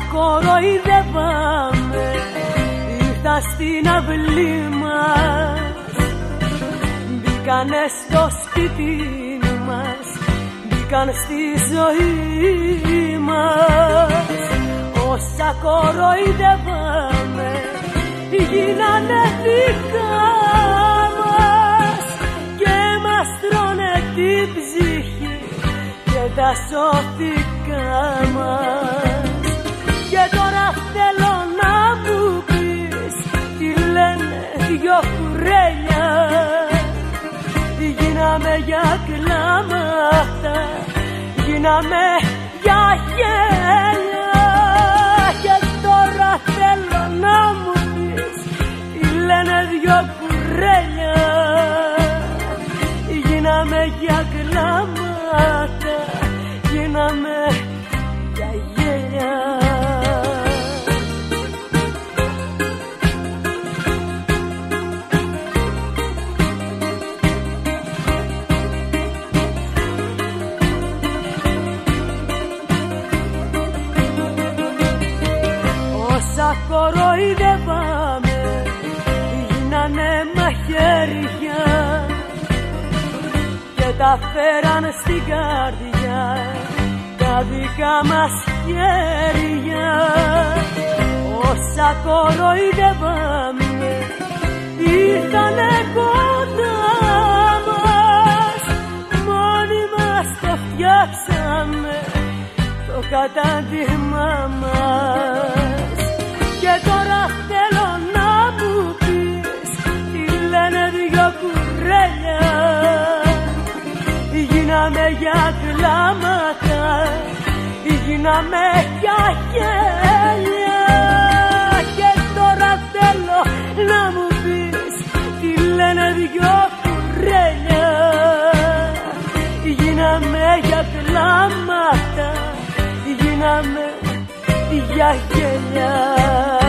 Όσα κοροϊδεύαμε. Ήρθαν στην αυλή μας. Μπήκανε στο σπίτι μας. Μπήκαν στη ζωή μας. Όσα κοροϊδεύαμε γίνανε δικά μας. Και μας τρώνε την ψυχή και τα σώθηκα μας κουρέλια Γίναμε για κλάματα, γίναμε για γέλια. Και τώρα θέλω να μου πεις τι λένε δυο κουρέλια Γίναμε για κλάματα, κοροϊδεύαμε γίνανε μαχαίρια και τα φέραν στην καρδιά τα δικά μας χέρια. Όσα κοροϊδεύαμε ήρθανε κοντά μας μόνοι μας το φτιάξαμε το κατάντημά μας γίναμε για κλάματα γίναμε για γέλια και τώρα θέλω να μου πεις τι λένε δυο κουρέλια. Γίναμε για κλάματα γίναμε για γέλια